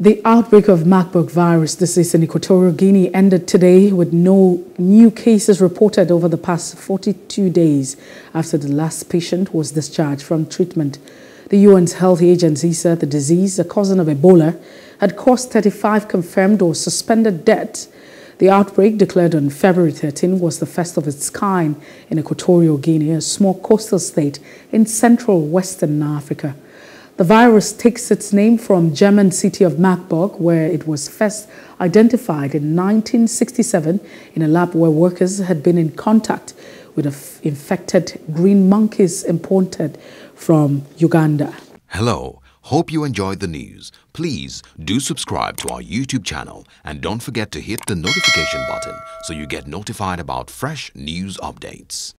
The outbreak of Marburg virus disease in Equatorial Guinea ended today with no new cases reported over the past 42 days after the last patient was discharged from treatment. The UN's health agency said the disease, a cousin of Ebola, had caused 35 confirmed or suspended deaths. The outbreak, declared on February 13, was the first of its kind in Equatorial Guinea, a small coastal state in central western Africa. The virus takes its name from German city of Marburg, where it was first identified in 1967 in a lab where workers had been in contact with infected green monkeys imported from Uganda. Hello. Hope you enjoyed the news. Please do subscribe to our YouTube channel and don't forget to hit the notification button so you get notified about fresh news updates.